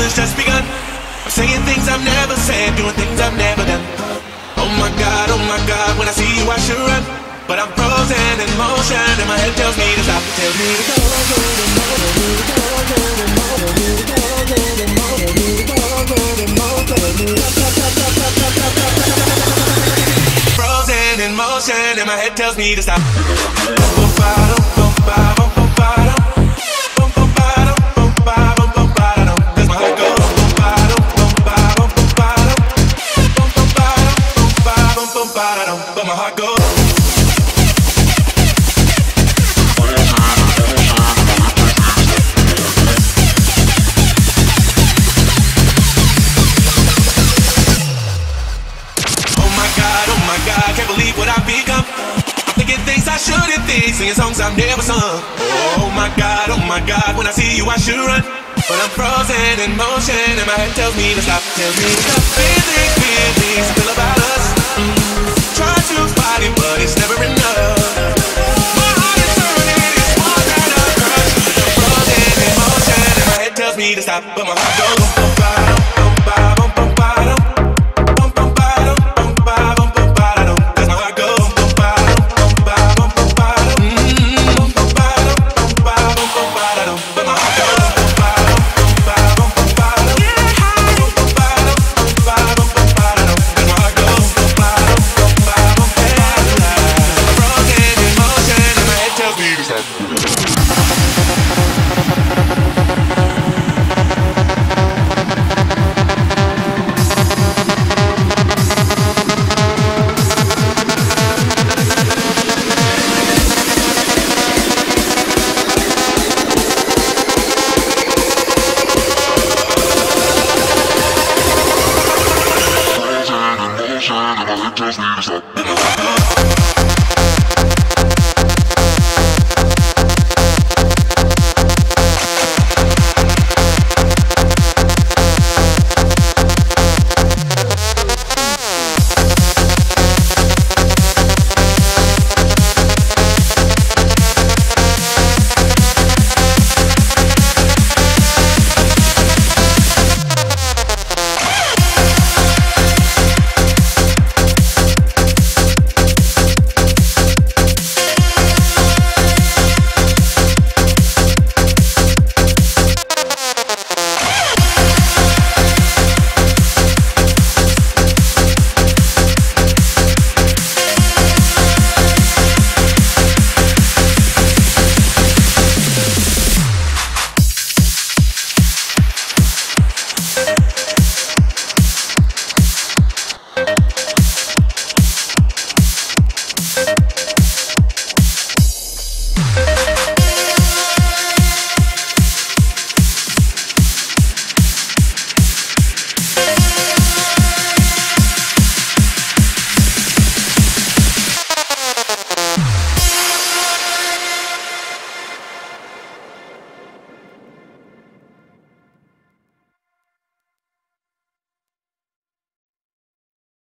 feelings just begun. I'm saying things I've never said, doing things I've never done. Oh my god, oh my god, when I see you, I should run. But I'm frozen in motion, and my head tells me to stop. Tells me to Frozen in motion, and my head tells me to stop. But my heart goes. Oh my god, oh my god, can't believe what I've become. I'm thinking things I shouldn't think, singing songs I've never sung. Oh my god, oh my god, when I see you I should run. But I'm frozen in motion and my head tells me to stop, tells me to stop. Feeling, me to stop, but my heart goes. saying, and all it tells me is.